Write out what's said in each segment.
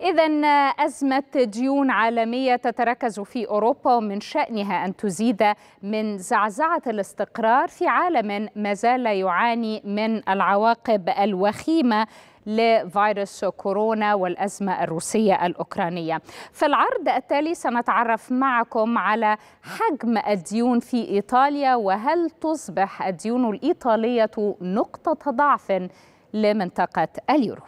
إذا أزمة ديون عالمية تتركز في أوروبا ومن شأنها أن تزيد من زعزعة الاستقرار في عالم ما زال يعاني من العواقب الوخيمة لفيروس كورونا والأزمة الروسية الأوكرانية. في العرض التالي سنتعرف معكم على حجم الديون في إيطاليا وهل تصبح الديون الإيطالية نقطة ضعف لمنطقة اليورو؟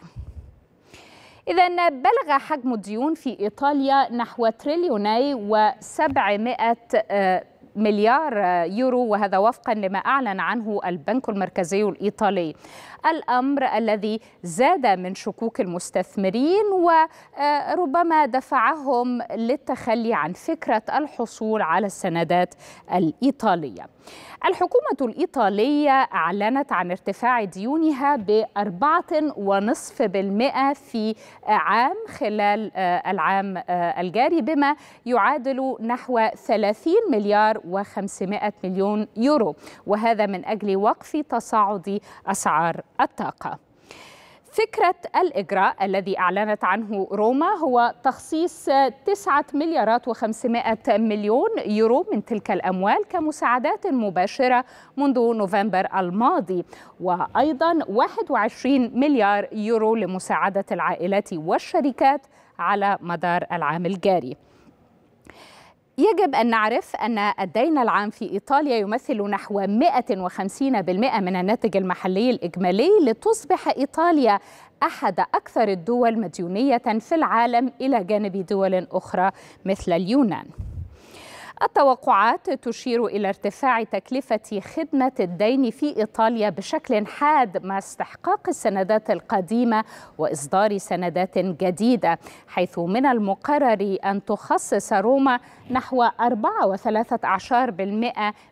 إذا بلغ حجم الديون في إيطاليا نحو تريليوني وسبعمائة مليار يورو وهذا وفقا لما أعلن عنه البنك المركزي الإيطالي. الأمر الذي زاد من شكوك المستثمرين وربما دفعهم للتخلي عن فكرة الحصول على السندات الإيطالية. الحكومة الإيطالية أعلنت عن ارتفاع ديونها ونصف بالمئة في عام خلال العام الجاري بما يعادل نحو 30 مليار و500 مليون يورو وهذا من أجل وقف تصاعد أسعار الطاقة. فكرة الإجراء الذي أعلنت عنه روما هو تخصيص 9 مليارات و500 مليون يورو من تلك الأموال كمساعدات مباشرة منذ نوفمبر الماضي وأيضا 21 مليار يورو لمساعدة العائلات والشركات على مدار العام الجاري. يجب أن نعرف أن الدين العام في إيطاليا يمثل نحو 150% من الناتج المحلي الإجمالي لتصبح إيطاليا أحد أكثر الدول مديونية في العالم إلى جانب دول أخرى مثل اليونان. التوقعات تشير إلى ارتفاع تكلفة خدمة الدين في إيطاليا بشكل حاد مع استحقاق السندات القديمة وإصدار سندات جديدة حيث من المقرر أن تخصص روما نحو 4.13%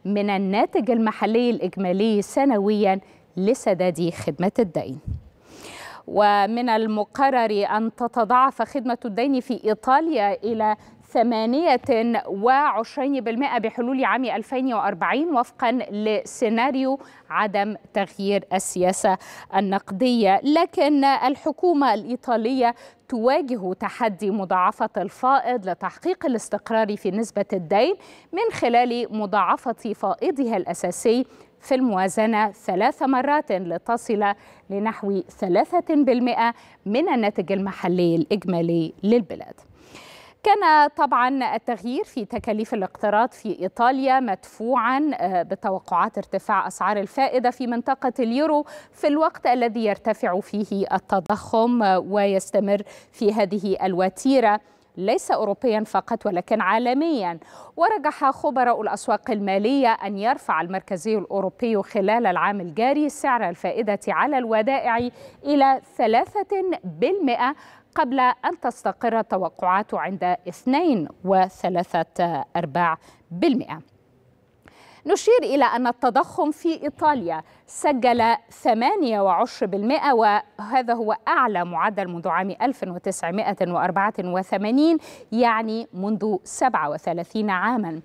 من الناتج المحلي الإجمالي سنويا لسداد خدمة الدين. ومن المقرر أن تتضاعف خدمة الدين في إيطاليا إلى ثمانية وعشرين بالمئة بحلول عام 2040 وفقا لسيناريو عدم تغيير السياسة النقدية. لكن الحكومة الإيطالية تواجه تحدي مضاعفة الفائض لتحقيق الاستقرار في نسبة الدين من خلال مضاعفة فائضها الأساسي في الموازنة ثلاث مرات لتصل لنحو ثلاثة بالمئة من الناتج المحلي الإجمالي للبلاد. كان طبعا التغيير في تكاليف الاقتراض في إيطاليا مدفوعا بتوقعات ارتفاع أسعار الفائدة في منطقة اليورو في الوقت الذي يرتفع فيه التضخم ويستمر في هذه الوتيرة. ليس أوروبيا فقط ولكن عالميا. ورجح خبراء الأسواق المالية أن يرفع المركزي الأوروبي خلال العام الجاري سعر الفائدة على الودائع إلى ثلاثة بالمئة قبل أن تستقر التوقعات عند 2.3 نشير إلى أن التضخم في إيطاليا سجل 28% وهذا هو أعلى معدل منذ عام 1984 يعني منذ 37 عاما.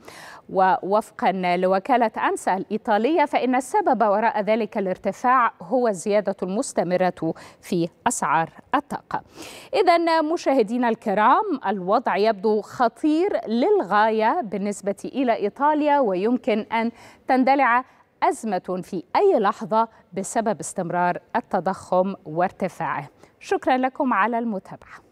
ووفقا لوكالة أنسا الإيطالية فإن السبب وراء ذلك الارتفاع هو الزيادة المستمرة في أسعار الطاقة. إذا مشاهدينا الكرام الوضع يبدو خطير للغاية بالنسبة إلى إيطاليا ويمكن أن تندلع أزمة في أي لحظة بسبب استمرار التضخم وارتفاعه. شكرا لكم على المتابعة.